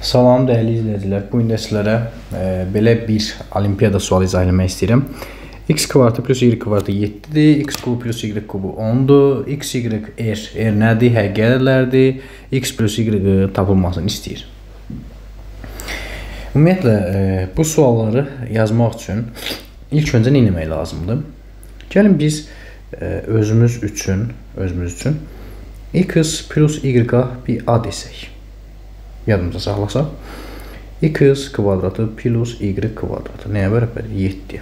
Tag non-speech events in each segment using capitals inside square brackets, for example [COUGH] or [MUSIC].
Salam dəyərli izləyicilər. Bu gün də sizlərə e, belə bir olimpiada sualı izah etmək istəyirəm. x kvadratı plus y kvadratı 7-dir, x kubu plus y kubu 10-dur, x, y, r, r nədir? Həqiqi ədədlərdir. x plus y tapılmasını istəyir. Ümumiyyətlə e, bu sualları yazmaq üçün ilk öncə nə etmək lazımdır? Gəlin biz e, özümüz üçün, özümüz üçün x plus y-a bir ad desək yadımıza saxlasaq, x kvadratı plus y kvadratı nəyə bərabərdir? 7.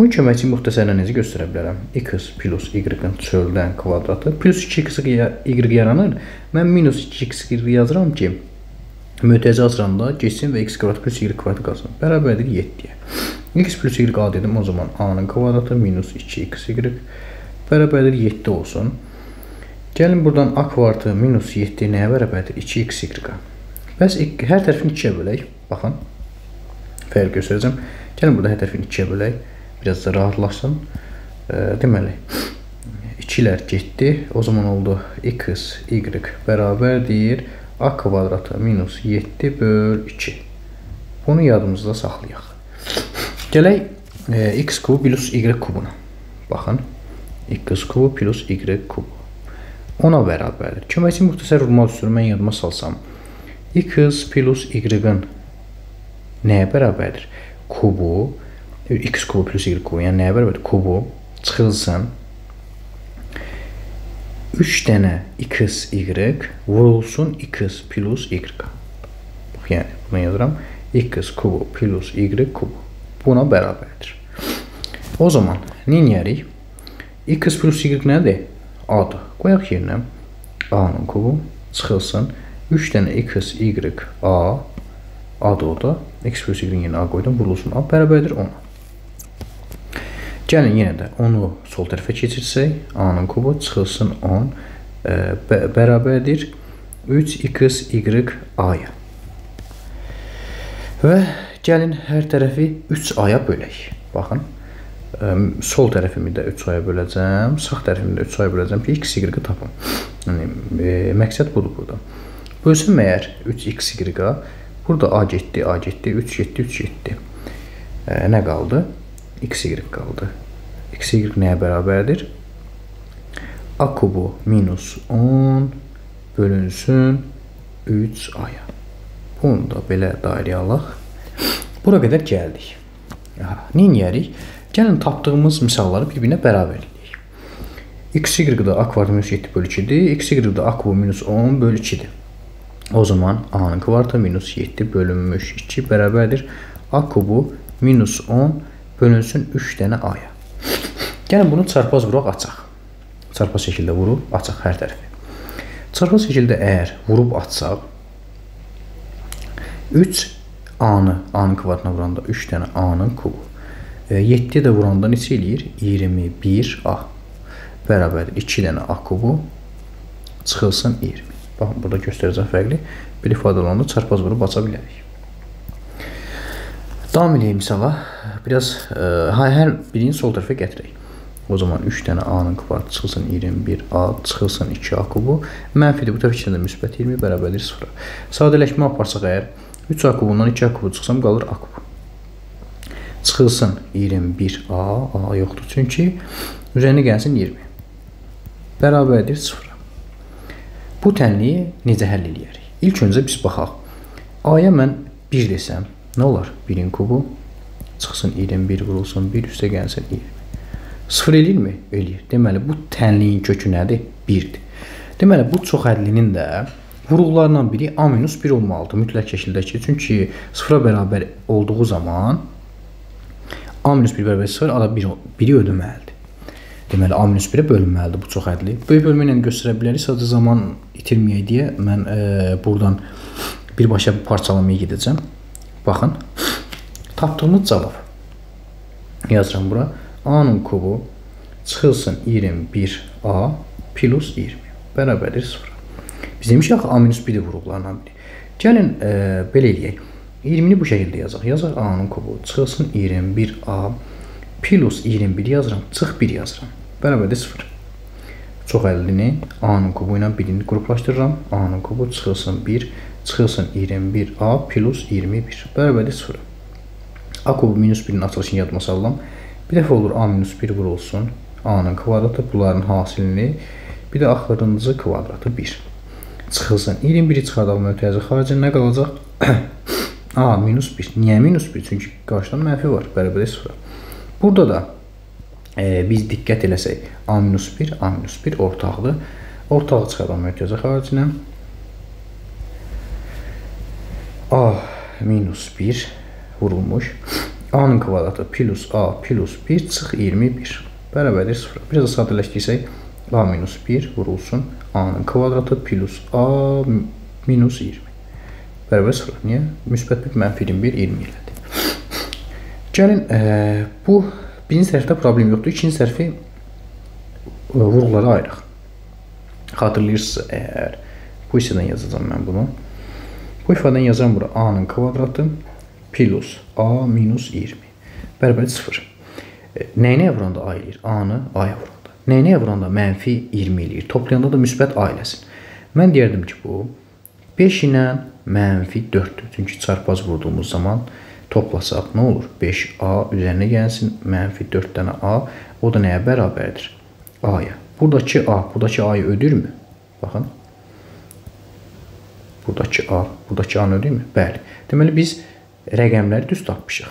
Bunun köməkçi müxtəsərlə necə göstərə bilərəm? x plus y-ın çöldən kvadratı plus 2x y yaranır. Mən minus 2x y yazıram ki, mötərizə açıranda geçsin və x kvadrat plus y kvadrat qalsın. Bərabərdir 7-yə. x plus y a dedim, o zaman a-nın kvadratı minus 2x y bərabərdir 7 olsun. Gəlin buradan a kvadratı minus 7 nəyə bərabərdir? 2x y-a. Bəs hər tərəfini 2-yə bölək. Baxın. Fərq göstərəcəm. Gəlin burada hər tərəfini 2-yə bölək. Biraz da rahatlaşsın. E, deməli 2-lər getdi. O zaman oldu x, y bərabərdir a kvadratı minus 7 böl 2. Bunu yadımızda saxlayaq. Gələk e, x kubu plus y kubuna. Baxın. x kubu plus y kubu. Ona bərabərdir. Köməkçi müxtəsər vurmaq üstünü mən yadıma salsam x plus y-ın nəyə bərabərdir? Kubu, x kubu plus y kubu, yəni nəyə bərabərdir? Kubu çıxılsın 3 dənə x, y vurulsun x plus y. Bax, yəni, bunu yazıram. x kubu plus y kubu. Buna bərabərdir. O zaman nə edərik? x plus y nədir? a-dır. Qoyaq yerinə a-nın kubu çıxılsın 3 dənə x, y, a a-dır o da. x plus y-in yerinə a qoydum. Vurulsun a bərabərdir 10. Gəlin yenə də onu sol tərəfə keçirsək, a-nın kubu çıxılsın 10 e, bərabərdir 3x, y, a-ya. Və gəlin hər tərəfi 3a-ya bölək. Baxın. Ə, e, sol tərəfimi də 3a-ya böləcəm, sağ tərəfimi də 3a-ya böləcəm ki, x, y-i tapım. Yəni e, məqsəd budur burada. Bölsün məyər 3x y-a. Burada a getdi, a getdi, 3 getdi, 3 getdi. E, nə qaldı? x y qaldı. x y nəyə bərabərdir? a kubu minus 10 bölünsün 3a-ya. Bunu da belə dairəyə alaq. Bura qədər gəldik. Edərik? Gəlin tapdığımız misalları bir-birinə bərabər edək. x y-da a kvadrat minus 7 bölü 2-dir. x y-da a kubu minus 10 bölü 2-dir. O zaman a-nın kvartı minus 7 bölünmüş 2 bərabərdir. a kubu minus 10 bölünsün 3 dənə a-ya. Gəlin bunu çarpaz vuraq açaq. Çarpaz şəkildə vurub açaq hər tərəfi. Çarpaz şəkildə əgər vurub açsaq 3 a-nı a-nın kvadratına vuranda 3 dənə a-nın kubu. 7 e, də vuranda neçə eləyir? 21 a bərabərdir 2 dənə a kubu çıxılsın 20. Baxın, burada göstərəcəm fərqli. Bir ifadələrində çarpaz vurub aça bilərik. Davam edeyim misala. Biraz e, hər birini sol tərəfə gətirək. O zaman 3 dənə A-nın kvadratı çıxılsın 21A, çıxılsın 2A kubu. Mənfidir, bu tərəf içində müsbət 20 bərabərdir 0. Sadələşmə aparsaq əgər 3A kubundan 2A kubu çıxsam qalır A kubu. Çıxılsın 21A, A yoxdur çünki üzərinə gəlsin 20. Bərabərdir 0. Bu tənliyi necə həll eləyərik? İlk öncə biz baxaq. A-ya mən 1 desəm, nə olar? 1-in kubu çıxsın 21 vurulsun 1 üstə gəlsin 20. 0 eləyirmi? Eləyir. Deməli bu tənliyin kökü nədir? 1-dir. Deməli bu çox hədlinin də vuruqlarla biri A-1 olmalıdır mütləq şəkildəki. Çünki 0-a bərabər olduğu zaman A-1 bərabər 0, A da 1 biri ödəməlidir. Deməli A-1-ə bölünməlidir bu çox ədli. Böyük bölmə ilə göstərə bilərik. Sadəcə zaman itirməyək deyə mən e, buradan birbaşa parçalamaya gedəcəm. Baxın. Tapdığımız cavab yazıram bura. A-nın kubu çıxılsın 21A plus 20 bərabərdir 0. Biz demişik axı A-1-i vuruqlarla biri. Gəlin e, belə eləyək. 20-ni bu şəkildə yazaq. Yazaq A-nın kubu çıxılsın 21A plus 21 yazıram, çıx 1 yazıram bərabərdir 0. Çox əllini A-nın kubu ilə 1-ni qruplaşdırıram. A-nın kubu çıxılsın 1 çıxılsın 21a plus 21 bərabərdir 0. A kubu minus 1-in açılışını yadıma salıram. Bir dəfə olur a minus 1 vurulsun. a-nın kvadratı bunların hasilini bir də axırıncı kvadratı 1. Çıxılsın 21-i çıxardaq mötərizə xaricində nə qalacaq? [COUGHS] a minus 1. Niyə minus 1? Çünki qarşıdan mənfi var. Bərabərdir 0. Burada da e, biz diqqət eləsək a minus 1, a minus 1 ortaqdır. Ortağı çıxaran mötərizə xaricinə a minus 1 vurulmuş. a-nın kvadratı plus a plus 1 çıx 21 bərabərdir 0. Biraz da sadələşdirsək a minus 1 vurulsun. a-nın kvadratı plus a minus 20 bərabər 0. Niyə? Müsbət 1 mənfi 21 20 elədi. Gəlin e, bu birinci sərfdə problem yoxdur. İkinci sərfi e, vurğulara ayıraq. Xatırlayırsınız əgər hissədən yazacağam mən bunu. Bu ifadəni yazıram bura a-nın kvadratı plus a minus 20 bərabər 0. E, nəyinəyə vuranda a eləyir? A-nı a-ya vuranda. Nəyinəyə vuranda mənfi 20 eləyir. Toplayanda da müsbət a eləsin. Mən deyərdim ki, bu 5 ilə mənfi 4-dür. Çünki çarpaz vurduğumuz zaman toplasaq nə olur? 5a üzərinə gəlsin, mənfi 4 dənə a. O da nəyə bərabərdir? a-ya. Buradakı a, buradakı a-yı ödürmü? Baxın. Buradakı a, buradakı a-nı ödürmü? Bəli. Deməli biz rəqəmləri düz tapmışıq.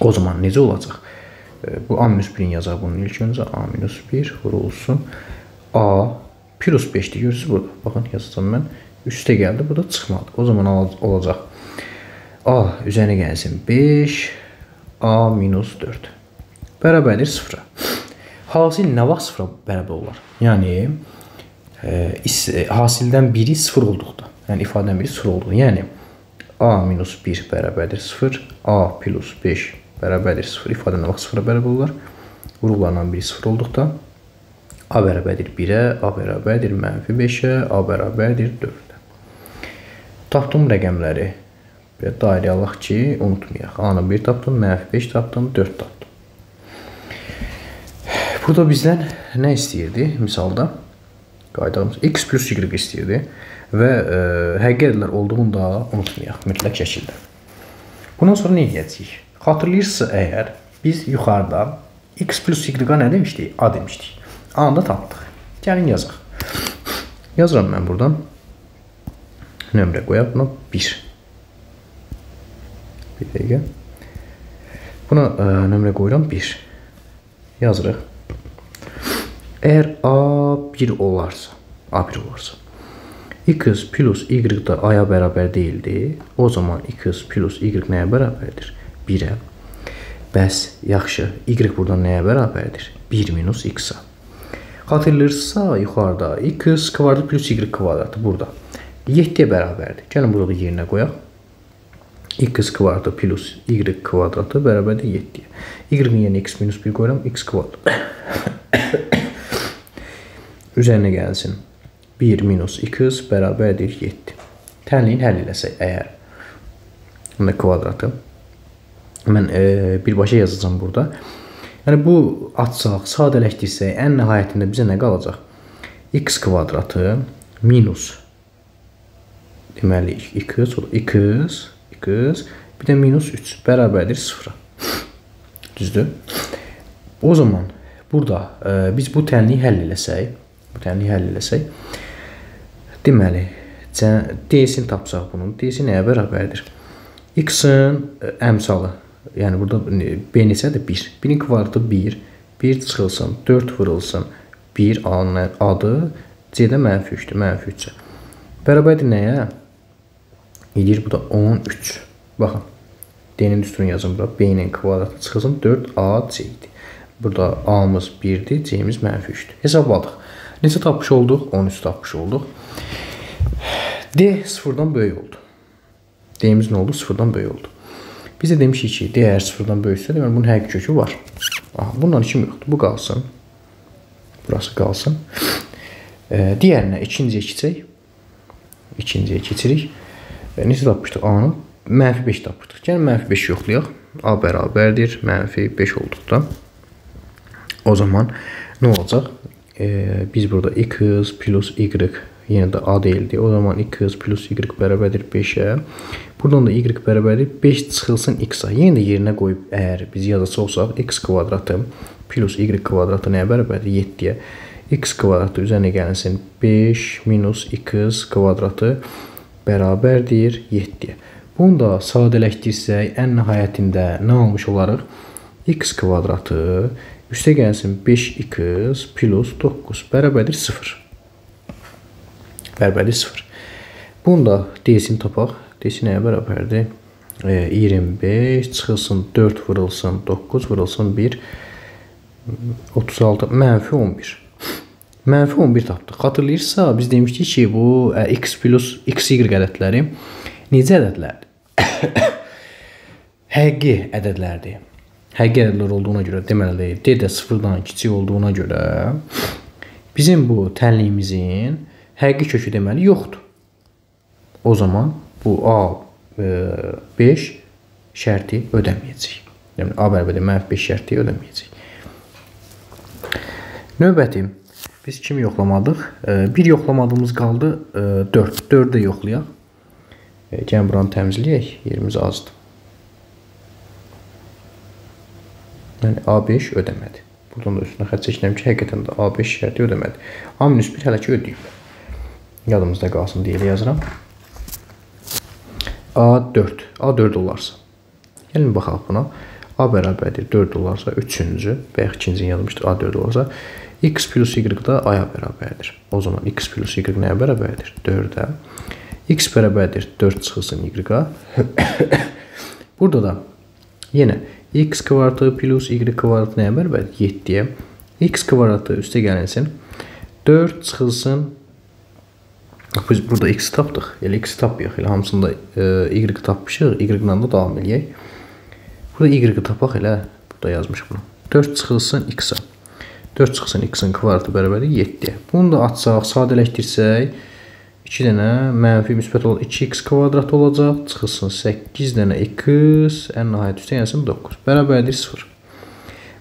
O zaman necə olacaq? Bu a minus 1-in yazaq bunun ilk öncə a minus 1 vurulsun. a plus 5-dir. Görürsünüz burada. Baxın yazacağam mən. Üstə gəldi, bu da çıxmadı. O zaman olacaq. A üzərinə gəlsin 5, a minus 4. Bərabərdir 0-a. Hasil nə vaxt 0-a bərabər olar? Yəni e, hasildən biri 0 olduqda, yəni ifadədən biri 0 olduqda, yəni a minus 1 bərabərdir 0, a plus 5 bərabərdir 0 ifadə nə vaxt 0-a bərabər olar? Qruplarla biri 0 olduqda a bərabərdir 1-ə, a bərabərdir mənfi 5-ə, a bərabərdir 4-ə. Tapdım rəqəmləri. Bir dairə alaq ki, unutmayaq. A-nı 1 tapdım, mənfi 5 tapdım, 4 tapdım. Burada bizdən nə istəyirdi? Misalda qaydamız x plus y istəyirdi və e, həqiqətlər olduğunu da unutmayaq mütləq şəkildə. Bundan sonra nə edəcəyik? Xatırlayırsınızsa əgər biz yuxarıda x plus y-a nə demişdik? A demişdik. A-nı da tapdıq. Gəlin yazaq. Yazıram mən buradan. Nömrə qoyaq buna 1. Bir dəqiqə. Buna ə, nömrə qoyuram 1. Yazırıq. Əgər A1 olarsa, A1 olarsa, x plus y da a-ya bərabər deyildi, o zaman x plus y nəyə bərabərdir? 1-ə. Bəs, yaxşı, y buradan nəyə bərabərdir? 1 minus x-a. Xatırlayırsınızsa, yuxarıda x kvadrat plus y kvadratı burada 7-yə bərabərdir. Gəlin burada da yerinə qoyaq. X kvadratı plus y kvadratı bərabərdir 7-yə. y-in yerinə x minus 1 qoyuram, x kvadrat. [COUGHS] üzərinə gəlsin. 1 minus 2 bərabərdir 7. Tənliyin həll eləsək əgər bunda kvadratı mən e, birbaşa yazacağam burada. Yəni bu açsaq, sadələşdirsək, ən nəhayətində bizə nə qalacaq? x kvadratı minus deməli 2 sonra 2 2 bir də minus 3 bərabərdir 0. Düzdür? O zaman burada e, biz bu tənliyi həll eləsək, mütəmmi həll eləsək, deməli, D-sini tapsaq bunun, D-si nəyə bərabərdir? X-in e, əmsalı, yəni burada B neçədir? 1. 1-in kvadratı 1, 1 çıxılsın, 4 vurulsun, 1 A-nın adı, C-də mənfi 3-dür, mənfi 3-ə. Bərabərdir nəyə? Edir bu da 13. Baxın, D-nin üstünü yazın bura, B-nin kvadratı çıxılsın, 4AC idi. Burada A-mız 1-dir, C-miz mənfi 3-dür. Hesabladıq. Neçə tapmış olduq? 13 tapmış olduq. D sıfırdan böyük oldu. D-miz nə oldu? Sıfırdan böyük oldu. Biz də demişik ki, D əgər sıfırdan böyüksə, deməli bunun həqiqi kökü var. Aha, bundan işim yoxdur. Bu qalsın. Burası qalsın. E, digərinə ikinciyə keçək. İkinciyə keçirik. E, neçə tapmışdıq? A-nı mənfi 5 tapmışdıq. Gəlin mənfi 5 yoxlayaq. A bərabərdir. Mənfi 5 olduqda. O zaman nə olacaq? e, biz burada x plus y Yenə də A deyildi. O zaman x plus y bərabərdir 5-ə. Buradan da y bərabərdir 5 çıxılsın x-a. Yenə də yerinə qoyub əgər biz yazacaq olsaq x kvadratı plus y kvadratı nəyə bərabərdir? 7-yə. x kvadratı üzərinə gəlinsin 5 minus x kvadratı bərabərdir 7-yə. Bunu da sadələşdirsək, ən nəhayətində nə olmuş olarıq? x kvadratı üstə gəlsin 5x plus 9 bərabərdir 0 bərabərdir 0. Bunu da D-sini tapaq. D-si nəyə bərabərdir? E, 25 çıxılsın 4 vurulsun 9 vurulsun 1 36 mənfi 11. Mənfi 11 tapdıq. Xatırlayırsa biz demişdik ki, bu ə, x plus xy ədədləri necə ədədlərdir? [COUGHS] Həqiqi ədədlərdir. Həqiqi ədədlər olduğuna görə deməli d də 0-dan kiçik olduğuna görə bizim bu tənliyimizin həqiqi kökü deməli yoxdur. O zaman bu A 5 e, şərti ödəməyəcək. Yəni A mənfi 5 şərti ödəməyəcək. Növbəti biz kimi yoxlamadıq? E, bir yoxlamadığımız qaldı 4. 4-ü də yoxlayaq. E, gəlin buranı təmizləyək. Yerimiz azdır. Yəni A5 ödəmədi. Buradan da üstünə xətt çəkirəm ki, həqiqətən də A5 şərti ödəmədi. A-1 hələ ki ödəyib. Yadımızda qalsın deyə yazıram. A4. A4 olarsa. Gəlin baxaq buna. A bərabərdir 4 olarsa 3-cü və ya 2-ci yazmışdır A4 olarsa x plus y da a-ya bərabərdir. O zaman x plus y nəyə bərabərdir? 4-ə. x bərabərdir 4 çıxılsın y-a. [COUGHS] Burada da yenə x kvadratı plus y kvadratı nəyə bərabərdir? 7-yə. x kvadratı üstə gəlinsin. 4 çıxılsın Biz burada x tapdıq. Elə x tapmayaq. Elə hamısında e, y tapmışıq. Y ilə də davam eləyək. Burada y tapaq elə. Burada yazmışıq bunu. 4 çıxılsın x-a. 4 çıxılsın x-in kvadratı bərabərdir 7-yə. Bunu da açsaq, sadələşdirsək 2 dənə mənfi müsbət olan 2x kvadrat olacaq. Çıxılsın 8 dənə x, ən nəhayət üstə gəlsin 9. Bərabərdir 0.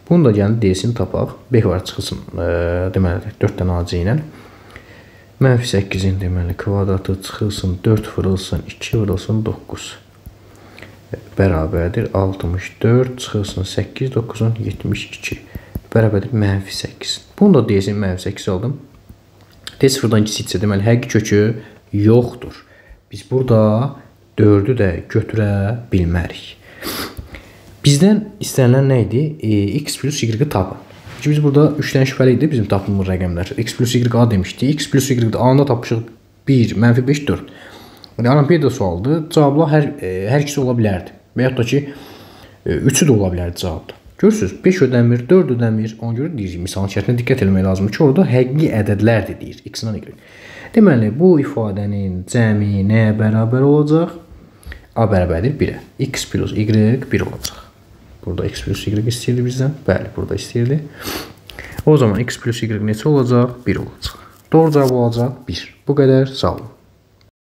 Bunu da gəlin d-sini tapaq. B var çıxılsın, e, deməli 4 dənə AC ilə. Mənfi 8-in deməli kvadratı çıxılsın 4 vurulsun 2 vurulsun 9 bərabərdir 64 çıxılsın 8 9-un 72 bərabərdir mənfi 8. Bunu da deyəsin mənfi 8 aldım. D sıfırdan kiçiksə deməli həqiqi kökü yoxdur. Biz burada 4-ü də götürə bilmərik. Bizdən istənilən nə idi? E, x plus y-i tapın. Ki biz burada 3-dən şübhəli idi bizim tapdığımız rəqəmlər. X plus Y A demişdik. X plus Y A-da tapmışıq 1, mənfi 5, 4. Yəni Olimpiada sualıdır. Cavablar hər e, hər ikisi ola bilərdi. Və yaxud da ki 3-ü də ola bilərdi cavabda. Görürsüz, 5 ödəmir, 4 ödəmir. Ona görə deyirik, misalın şərtinə diqqət etmək lazımdır ki, orada həqiqi ədədlərdir deyir. X-dən Y. Deməli, bu ifadənin cəmi nəyə bərabər olacaq? A bərabərdir 1-ə. X plus Y 1 olacaq. Burada x plus y istəyirdi bizdən. Bəli, burada istəyirdi. O zaman x plus y neçə olacaq? 1 olacaq. Doğru cavab olacaq 1. Bu qədər. Sağ olun.